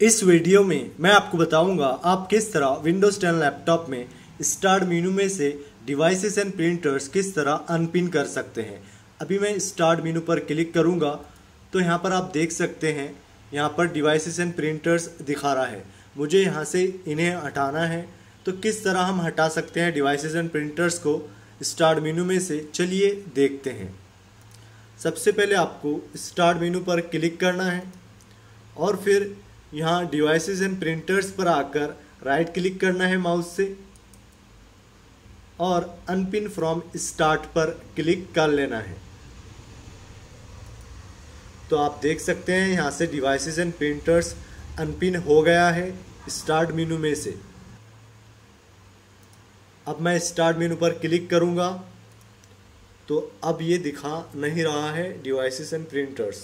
इस वीडियो में मैं आपको बताऊँगा आप किस तरह विंडोज़ 10 लैपटॉप में स्टार्ट मीनू में से डिवाइसेस एंड प्रिंटर्स किस तरह अनपिन कर सकते हैं। अभी मैं स्टार्ट मीनू पर क्लिक करूँगा तो यहाँ पर आप देख सकते हैं, यहाँ पर डिवाइसेस एंड प्रिंटर्स दिखा रहा है। मुझे यहाँ से इन्हें हटाना है तो किस तरह हम हटा सकते हैं डिवाइसेस एंड प्रिंटर्स को स्टार्ट मीनू में से? चलिए देखते हैं। सबसे पहले आपको स्टार्ट मीनू पर क्लिक करना है, और फिर यहाँ डिवाइसेस एंड प्रिंटर्स पर आकर राइट क्लिक करना है माउस से और अनपिन फ्रॉम स्टार्ट पर क्लिक कर लेना है। तो आप देख सकते हैं यहाँ से डिवाइसेस एंड प्रिंटर्स अनपिन हो गया है स्टार्ट मेनू में से। अब मैं स्टार्ट मेनू पर क्लिक करूँगा तो अब ये दिखा नहीं रहा है डिवाइसेस एंड प्रिंटर्स